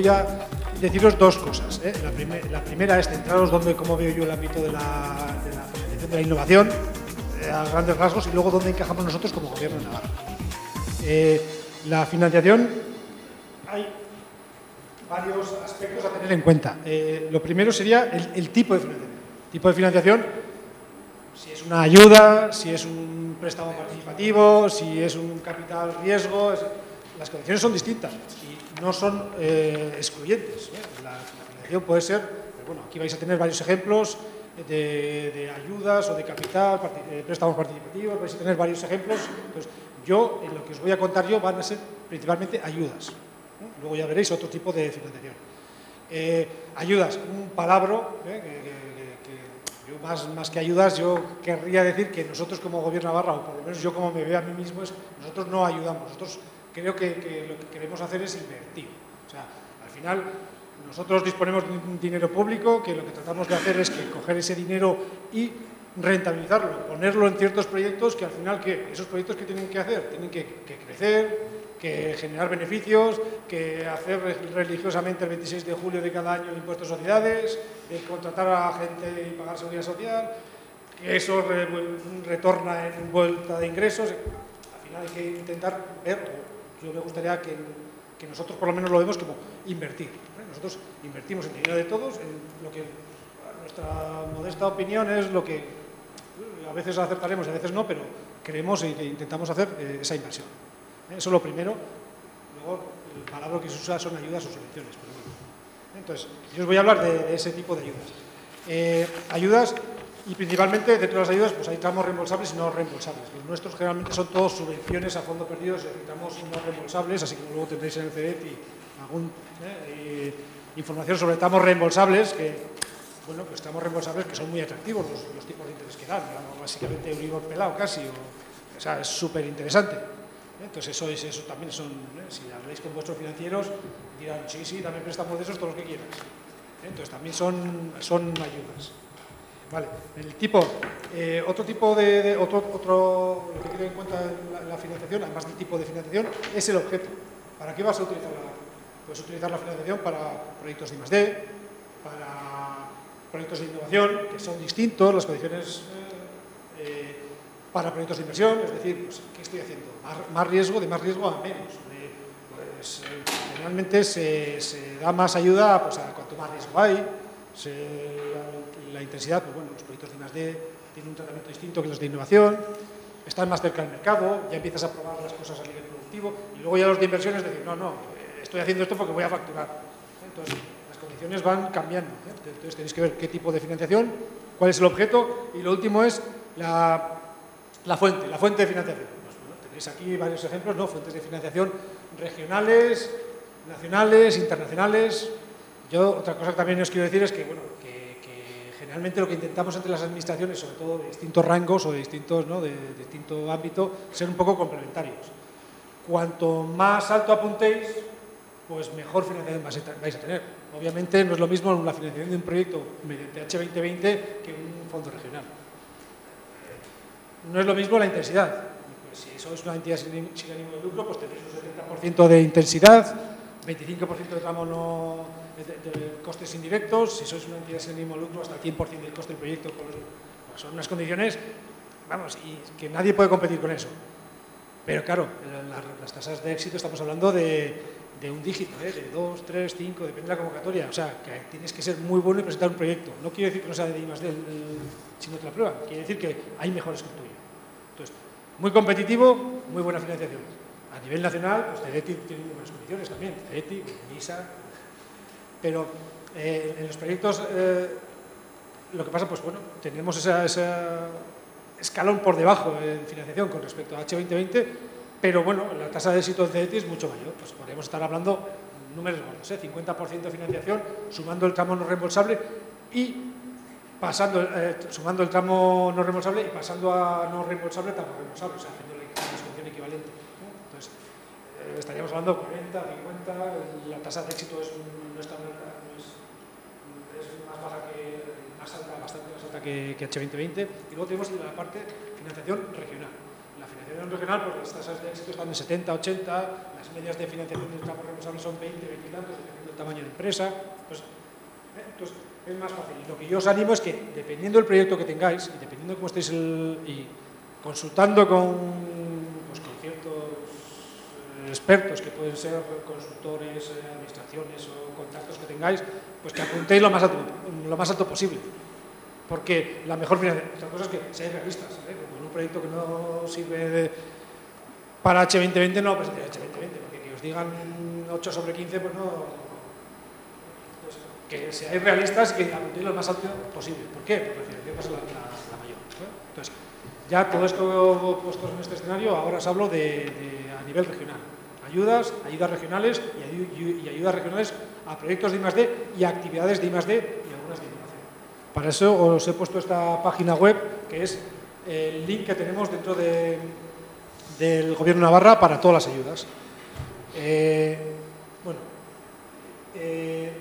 voy a deciros dos cosas. ¿eh? La, primera es centraros donde, cómo veo yo el ámbito de la, de de la innovación, eh, a grandes rasgos, y luego dónde encajamos nosotros como gobierno de Navarra. Eh, la financiación, hay varios aspectos a tener en cuenta. lo primero sería el, tipo de financiación. tipo de financiación, si es una ayuda, si es un préstamo participativo, si es un capital riesgo, las condiciones son distintas no son eh, excluyentes. ¿eh? La, financiación puede ser, bueno, aquí vais a tener varios ejemplos de, ayudas o de capital, eh, préstamos participativos, vais a tener varios ejemplos. Entonces, yo, en lo que os voy a contar yo, van a ser principalmente ayudas. Luego ya veréis otro tipo de financiación. ayudas, un palabro, yo más, que ayudas, yo querría decir que nosotros como Gobierno de Navarra, o por lo menos yo como me veo a mí mismo, es nosotros no ayudamos, nosotros creo que, lo que queremos hacer es invertir. O sea, al final nosotros disponemos de un dinero público que lo que tratamos de hacer es que coger ese dinero y rentabilizarlo, ponerlo en ciertos proyectos que al final, ¿qué? esos proyectos que tienen que hacer, tienen que, crecer, que generar beneficios, que hacer religiosamente el 26 de julio de cada año el impuesto de sociedades, de contratar a gente y pagar seguridad social, que eso retorna en vuelta de ingresos. Al final hay que intentar ver yo me gustaría que, nosotros por lo menos lo vemos como invertir. Nosotros invertimos en dinero de todos, en lo que nuestra modesta opinión es lo que a veces acertaremos y a veces no, pero creemos e intentamos hacer eh, esa inversión. ¿Eh? Eso es lo primero. Luego, el palabra que se usa son ayudas o subvenciones. Entonces, yo os voy a hablar de, ese tipo de ayudas. Eh, ayudas y principalmente, dentro de las ayudas, pues hay tramos reembolsables y no reembolsables. Los nuestros generalmente son todos subvenciones a fondo perdido, necesitamos no reembolsables, así como luego tendréis en el CEDET y eh, información sobre tramos reembolsables, que, bueno, pues tramos reembolsables que son muy atractivos los, tipos de interés que dan, básicamente un libro pelado casi, o, sea, es súper interesante. Entonces eso, es, eso también son, ¿eh? si habláis con vuestros financieros, dirán, sí, sí, también prestamos de esos todos los que quieras. Entonces también son, son ayudas. Vale. El tipo, eh, otro tipo de, otro, otro, lo que tiene en cuenta la, financiación, además del tipo de financiación, es el objeto. ¿Para qué vas a utilizar la, puedes utilizar la financiación para proyectos de I+.D., para proyectos de innovación, que son distintos, las condiciones eh, eh, para proyectos de inversión, es decir, pues, ¿qué estoy haciendo? Más, riesgo, de más riesgo a menos. pues, generalmente se, se, da más ayuda pues, a cuanto más riesgo hay, se, la intensidad, pues bueno, los proyectos de I+.D. tienen un tratamiento distinto que los de innovación, están más cerca del mercado, ya empiezas a probar las cosas a nivel productivo y luego ya los de inversiones decir, no, no, estoy haciendo esto porque voy a facturar. Entonces, las condiciones van cambiando. ¿eh? Entonces, tenéis que ver qué tipo de financiación, cuál es el objeto y lo último es la, la fuente, la fuente de financiación. Pues, tenéis aquí varios ejemplos, ¿no? Fuentes de financiación regionales, nacionales, internacionales. Yo, otra cosa que también os quiero decir es que, bueno, Realmente lo que intentamos entre las administraciones, sobre todo de distintos rangos o de distintos, ¿no? de, distinto ámbito, ser un poco complementarios. Cuanto más alto apuntéis, pues mejor financiación vais a tener. Obviamente no es lo mismo una financiación de un proyecto mediante H2020 que un fondo regional. No es lo mismo la intensidad. Pues si sois una entidad sin, ánimo de lucro, pues tenéis un 70% de intensidad, 25% de tramo no costes indirectos, si sois una entidad sin ánimo lucro, hasta el 100% del coste del proyecto. Son unas condiciones, vamos, y que nadie puede competir con eso. Pero claro, las tasas de éxito estamos hablando de, un dígito, ¿eh? de 2, 3, 5, depende de la convocatoria. O sea, que tienes que ser muy bueno y presentar un proyecto. No quiere decir que no sea de I más D, sino de la prueba. Quiere decir que hay mejores que el tuyo. Entonces, muy competitivo, muy buena financiación. A nivel nacional, pues CEDETI tiene buenas condiciones también. CEDETI, NISA, pero eh, en los proyectos, eh, lo que pasa, pues bueno, tenemos ese escalón por debajo en financiación con respecto a H2020, pero bueno, la tasa de éxito de CETI es mucho mayor. Pues podríamos estar hablando números gordos, ¿eh? 50% de financiación, sumando el tramo no reembolsable y pasando, eh, sumando el tramo no reembolsable y pasando a no reembolsable, tramo reembolsable, o sea, haciendo la discusión equivalente. Entonces, estaríamos hablando de 40, 50, la tasa de éxito es no es, más baja que, más alta, bastante más alta que, H2020. Y luego tenemos la parte financiación regional. La financiación regional, pues las tasas de éxito están en 70, 80, las medias de financiación del campo responsable son 20, 20 y tantos, dependiendo del tamaño de empresa. Eh, entonces, es más fácil. Y lo que yo os animo es que, dependiendo del proyecto que tengáis y dependiendo de cómo estéis y consultando con, pues, con ciertos eh, expertos que pueden ser consultores, eh, administraciones o contactos que tengáis, pues que apuntéis lo más alto, lo más alto posible. Porque la mejor financiación, otra cosa es que seáis realistas, ¿eh? como un proyecto que no sirve para H2020 no presentéis H2020, porque que os digan 8 sobre 15, pues no, que seáis realistas y que apuntéis lo más alto posible. ¿Por qué? Porque la financiación es la, mayor. Entonces, ya todo esto puesto en este escenario, ahora os hablo de, de a nivel regional. Ayudas, ayudas regionales y, ayudas regionales a proyectos de I+.D. y actividades de I+.D. y algunas de innovación. Para eso os he puesto esta página web, que es el link que tenemos dentro de, del Gobierno Navarra para todas las ayudas. Eh, bueno, eh,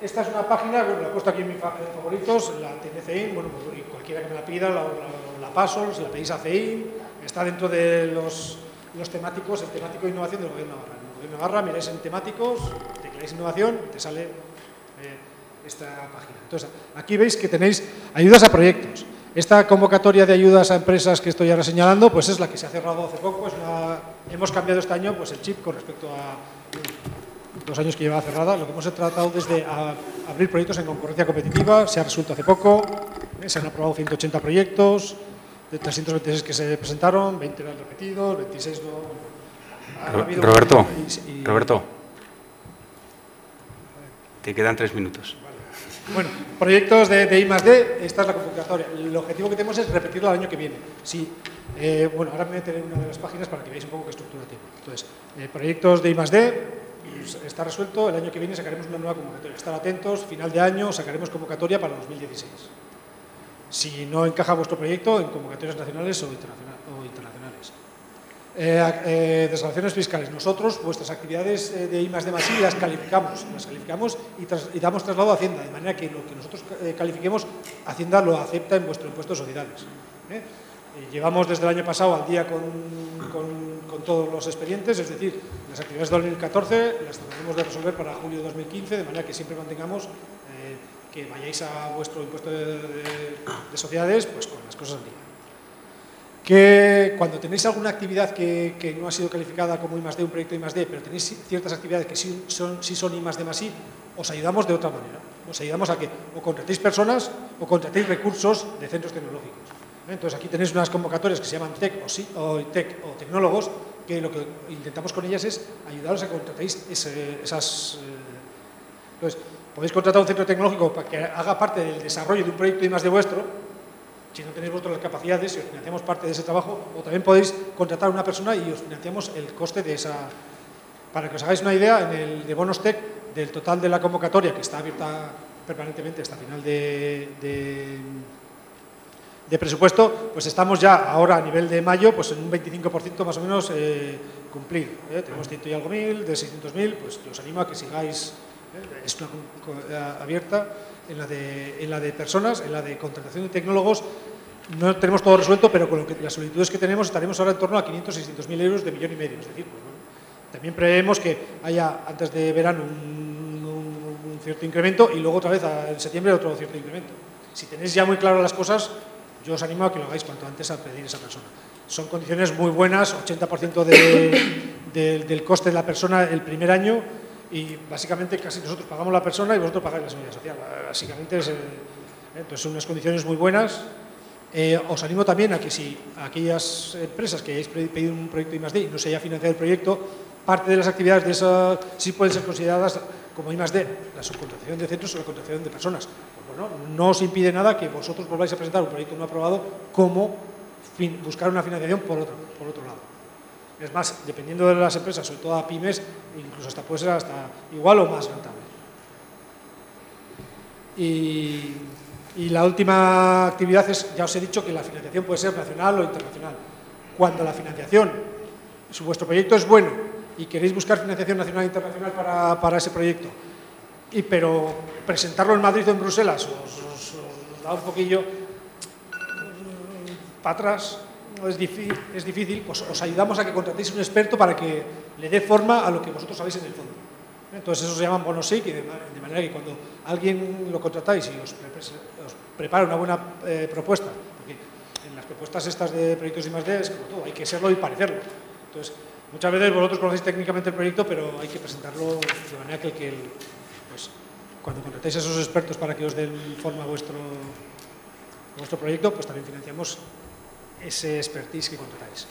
esta es una página, bueno, la he puesto aquí en mis favoritos, la TNCI, bueno, pues, cualquiera que me la pida la, la, la, paso, si la pedís a CI, está dentro de los, los, temáticos, el temático de innovación del Gobierno de Navarra. En el Gobierno de Navarra miráis en temáticos, tecleáis innovación te sale eh, esta página. Entonces, aquí veis que tenéis ayudas a proyectos. Esta convocatoria de ayudas a empresas que estoy ahora señalando, pues es la que se ha cerrado hace poco. Hemos cambiado este año pues, el chip con respecto a dos años que lleva cerrada, lo que hemos tratado desde abrir proyectos en concurrencia competitiva, se ha resuelto hace poco, eh, se han aprobado 180 proyectos, de 326 que se presentaron, 20 eran repetidos, 26 no... Roberto, y, y, Roberto, te quedan tres minutos. Vale. Bueno, proyectos de, de I D, esta es la convocatoria. El objetivo que tenemos es repetirlo el año que viene. Si, eh, bueno, ahora me meteré en una de las páginas para que veáis un poco qué estructura tiene. Entonces, eh, proyectos de I D, está resuelto, el año que viene sacaremos una nueva convocatoria. Estar atentos, final de año sacaremos convocatoria para 2016. Si no encaja vuestro proyecto, en convocatorias nacionales o, internacional, o internacionales. Eh, eh, fiscales. Nosotros, vuestras actividades eh, de I más D más I las calificamos, las calificamos y, tras, y, damos traslado a Hacienda, de manera que lo que nosotros eh, califiquemos, Hacienda lo acepta en vuestro impuesto de sociedades. ¿eh? llevamos desde el año pasado al día con, con, con, todos los expedientes, es decir, las actividades de 2014 las trataremos de resolver para julio de 2015, de manera que siempre mantengamos que vayáis a vuestro impuesto de, de, de, sociedades pues con las cosas al día. Que cuando tenéis alguna actividad que, que no ha sido calificada como I D, un proyecto I D, pero tenéis ciertas actividades que sí son, sí son I más D más I, os ayudamos de otra manera. Os ayudamos a que o contratéis personas o contratéis recursos de centros tecnológicos. Entonces aquí tenéis unas convocatorias que se llaman TEC o, sí, o, tech, o tecnólogos, que lo que intentamos con ellas es ayudaros a que contratéis ese, esas... Eh, entonces, podéis contratar un centro tecnológico para que haga parte del desarrollo de un proyecto y más de vuestro, si no tenéis vosotros las capacidades y os financiamos parte de ese trabajo, o también podéis contratar a una persona y os financiamos el coste de esa... Para que os hagáis una idea, en el de Bonos Tech, del total de la convocatoria, que está abierta permanentemente hasta final de, de presupuesto, pues estamos ya ahora a nivel de mayo pues en un 25% más o menos eh, cumplido. ¿eh? Tenemos ciento y algo mil, de 600.000, pues os animo a que sigáis. Es una abierta en la, de, en la de personas, en la de contratación de tecnólogos, no tenemos todo resuelto, pero con lo que, las solicitudes que tenemos estaremos ahora en torno a 500, 600.000 euros de millón y medio. Es decir, pues, bueno, también preveemos que haya antes de verano un, cierto incremento y luego otra vez en septiembre otro cierto incremento. Si tenéis ya muy claras las cosas, yo os animo a que lo hagáis cuanto antes a pedir esa persona. Son condiciones muy buenas, 80% de, de, del coste de la persona el primer año y básicamente casi nosotros pagamos la persona y vosotros pagáis la seguridad social. Básicamente es, eh, entonces son unas condiciones muy buenas. Eh, os animo también a que si aquellas empresas que hayáis pedido un proyecto I+.D. y no se haya financiado el proyecto, parte de las actividades de esa sí pueden ser consideradas como I+.D., la subcontratación de centros o la contratación de personas. ¿no? no os impide nada que vosotros volváis a presentar un proyecto no aprobado como fin, buscar una financiación por otro, por otro lado. Es más, dependiendo de las empresas, sobre todo a pymes, incluso hasta puede ser hasta igual o más rentable. Y, y la última actividad es, ya os he dicho que la financiación puede ser nacional o internacional. Cuando la financiación, si vuestro proyecto es bueno y queréis buscar financiación nacional e internacional para, para ese proyecto, y, pero presentarlo en Madrid o en Bruselas os, os, os da un poquillo mm, para atrás, es, difícil, es difícil, pues os ayudamos a que contratéis un experto para que le dé forma a lo que vosotros sabéis en el fondo. Entonces eso se llama bonosig y de, de manera que cuando alguien lo contratáis y os, prepara una buena eh, propuesta, porque en las propuestas estas de proyectos y más D es como todo, hay que serlo y parecerlo. Entonces, muchas veces vosotros conocéis técnicamente el proyecto, pero hay que presentarlo de manera que, pues, cuando contratéis a esos expertos para que os den forma a vuestro, a vuestro proyecto, pues también financiamos ese expertise que contratáis.